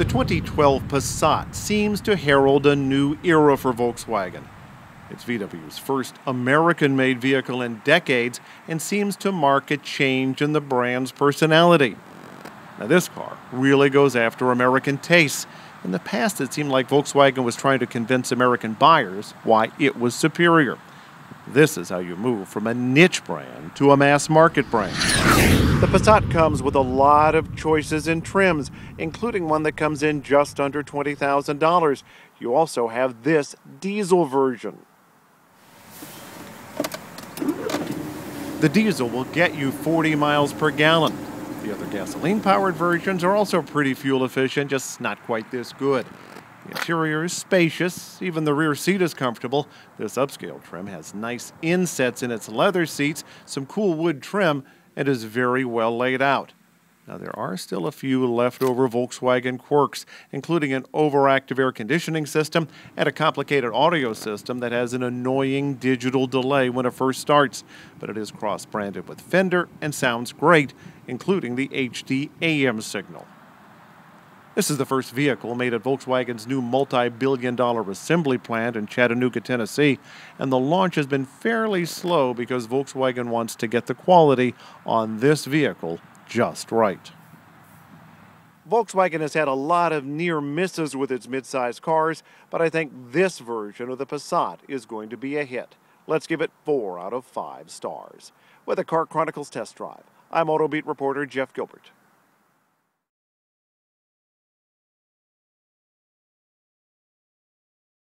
The 2012 Passat seems to herald a new era for Volkswagen. It's VW's first American made vehicle in decades and seems to mark a change in the brand's personality. Now, this car really goes after American tastes. In the past, it seemed like Volkswagen was trying to convince American buyers why it was superior. This is how you move from a niche brand to a mass market brand. The Passat comes with a lot of choices in trims, including one that comes in just under $20,000. You also have this diesel version. The diesel will get you 40 miles per gallon. The other gasoline powered versions are also pretty fuel efficient, just not quite this good. The interior is spacious, even the rear seat is comfortable. This upscale trim has nice insets in its leather seats, some cool wood trim, and is very well laid out. Now, there are still a few leftover Volkswagen quirks, including an overactive air conditioning system and a complicated audio system that has an annoying digital delay when it first starts. But it is cross branded with Fender and sounds great, including the HD AM signal. This is the first vehicle made at Volkswagen's new multi billion dollar assembly plant in Chattanooga, Tennessee, and the launch has been fairly slow because Volkswagen wants to get the quality on this vehicle just right. Volkswagen has had a lot of near misses with its midsize cars, but I think this version of the Passat is going to be a hit. Let's give it 4 out of 5 stars. With a Car Chronicles test drive, I'm AutoBeat reporter Jeff Gilbert.